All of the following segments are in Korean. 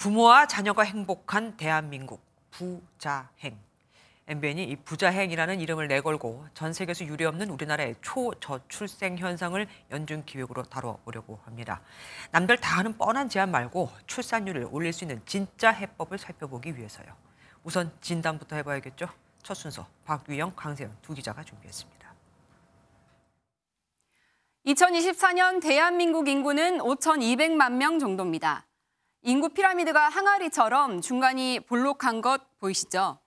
부모와 자녀가 행복한 대한민국 부자행. MBN이 이 부자행이라는 이름을 내걸고 전 세계에서 유례없는 우리나라의 초저출생 현상을 연중 기획으로 다뤄보려고 합니다. 남들 다 하는 뻔한 제안 말고 출산율을 올릴 수 있는 진짜 해법을 살펴보기 위해서요. 우선 진단부터 해봐야겠죠. 첫 순서 박유영, 강세영 두 기자가 준비했습니다. 2024년 대한민국 인구는 5,200만 명 정도입니다. 인구 피라미드가 항아리처럼 중간이 볼록한 것 보이시죠?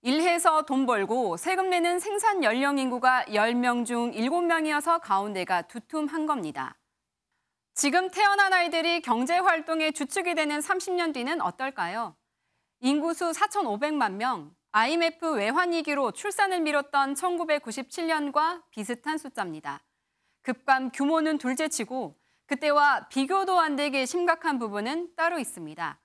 일해서 돈 벌고 세금 내는 생산 연령 인구가 10명 중 7명이어서 가운데가 두툼한 겁니다. 지금 태어난 아이들이 경제 활동의 주축이 되는 30년 뒤는 어떨까요? 인구수 4,500만 명, IMF 외환위기로 출산을 미뤘던 1997년과 비슷한 숫자입니다. 급감 규모는 둘째치고 그때와 비교도 안 되게 심각한 부분은 따로 있습니다.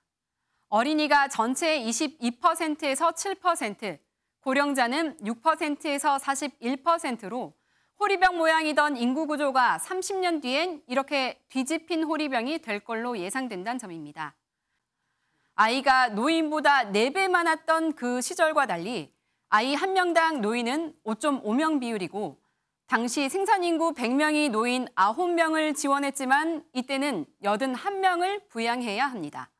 어린이가 전체의 22%에서 7%, 고령자는 6%에서 41%로 호리병 모양이던 인구 구조가 30년 뒤엔 이렇게 뒤집힌 호리병이 될 걸로 예상된다는 점입니다. 아이가 노인보다 4배 많았던 그 시절과 달리 아이 한 명당 노인은 5.5명 비율이고 당시 생산 인구 100명이 노인 9명을 지원했지만 이때는 81명을 부양해야 합니다.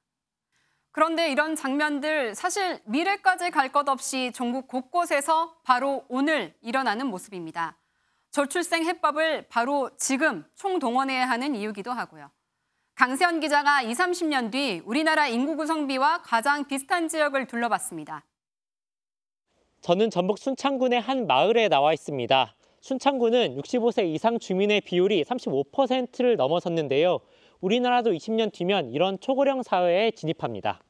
그런데 이런 장면들 사실 미래까지 갈 것 없이 전국 곳곳에서 바로 오늘 일어나는 모습입니다. 저출생 해법을 바로 지금 총동원해야 하는 이유기도 하고요. 강세현 기자가 20, 30년 뒤 우리나라 인구 구성비와 가장 비슷한 지역을 둘러봤습니다. 저는 전북 순창군의 한 마을에 나와 있습니다. 순창군은 65세 이상 주민의 비율이 35%를 넘어섰는데요. 우리나라도 20년 뒤면 이런 초고령 사회에 진입합니다.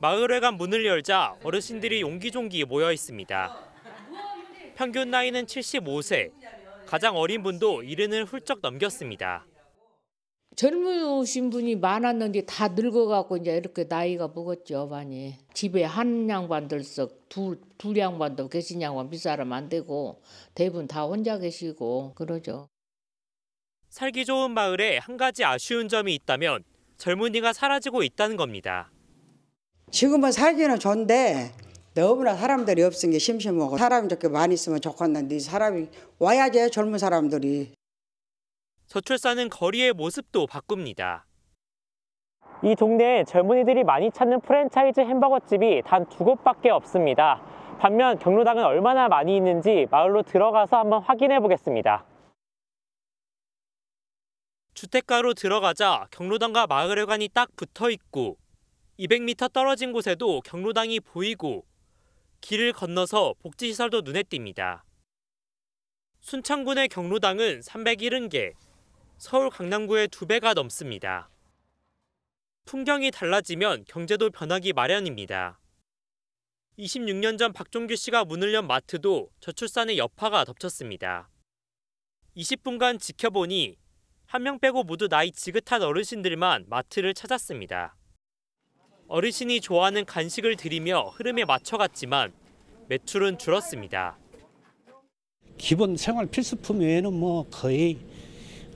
마을회관 문을 열자 어르신들이 용기종기 모여 있습니다. 평균 나이는 75세, 가장 어린 분도 이른을 훌쩍 넘겼습니다. 젊으신 분이 많았는데 다 늙어갖고 이제 이렇게 나이가 먹었죠 많이 집에 한 양반들석 둘, 둘 양반도 계신 양반 윗사람 안 되고 대부분 다 혼자 계시고 그러죠. 살기 좋은 마을에 한 가지 아쉬운 점이 있다면 젊은이가 사라지고 있다는 겁니다. 지금은 살기는 좋은데 너무나 사람들이 없은 게 심심하고 사람이 저렇게 많이 있으면 좋겠는데 사람이 와야지 젊은 사람들이. 저출산은 거리의 모습도 바꿉니다. 이 동네에 젊은이들이 많이 찾는 프랜차이즈 햄버거집이 단 두 곳밖에 없습니다. 반면 경로당은 얼마나 많이 있는지 마을로 들어가서 한번 확인해 보겠습니다. 주택가로 들어가자 경로당과 마을회관이 딱 붙어 있고 200m 떨어진 곳에도 경로당이 보이고 길을 건너서 복지시설도 눈에 띕니다. 순창군의 경로당은 370개, 서울 강남구의 두 배가 넘습니다. 풍경이 달라지면 경제도 변하기 마련입니다. 26년 전 박종규 씨가 문을 연 마트도 저출산의 여파가 덮쳤습니다. 20분간 지켜보니 한 명 빼고 모두 나이 지긋한 어르신들만 마트를 찾았습니다. 어르신이 좋아하는 간식을 드리며 흐름에 맞춰갔지만 매출은 줄었습니다. 기본 생활 필수품 외에는 뭐 거의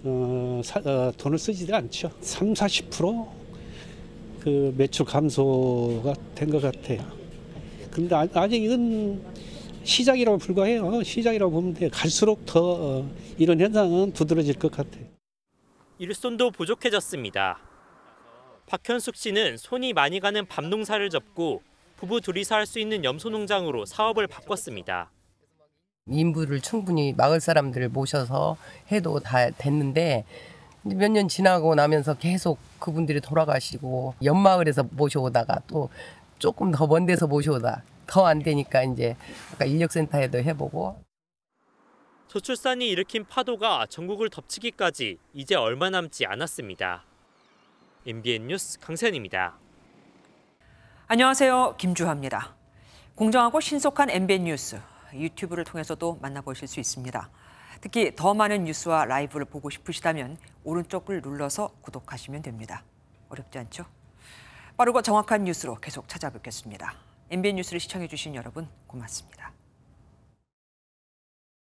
어, 사, 어, 돈을 쓰지 않죠. 3, 40%그 매출 감소가 된 것 같아요. 근데 아직 이건 시작이라고 불과해요. 시작이라고 보면 돼. 갈수록 더 어, 이런 현상은 두드러질 것 같아요. 일손도 부족해졌습니다. 박현숙 씨는 손이 많이 가는 밤 농사를 접고 부부 둘이서 할 수 있는 염소 농장으로 사업을 바꿨습니다. 인부를 충분히 마을 사람들을 모셔서 해도 다 됐는데 몇 년 지나고 나면서 계속 그분들이 돌아가시고 옆마을에서 모셔오다가 또 조금 더 먼 데서 모셔오다 더 안 되니까 이제 아까 인력센터에도 해보고 저출산이 일으킨 파도가 전국을 덮치기까지 이제 얼마 남지 않았습니다. MBN 뉴스 강세현입니다. 안녕하세요. 김주하입니다. 공정하고 신속한 MBN 뉴스 유튜브를 통해서도 만나보실 수 있습니다. 특히 더 많은 뉴스와 라이브를 보고 싶으시다면 오른쪽을 눌러서 구독하시면 됩니다. 어렵지 않죠? 빠르고 정확한 뉴스로 계속 찾아뵙겠습니다. MBN 뉴스를 시청해주신 여러분 고맙습니다.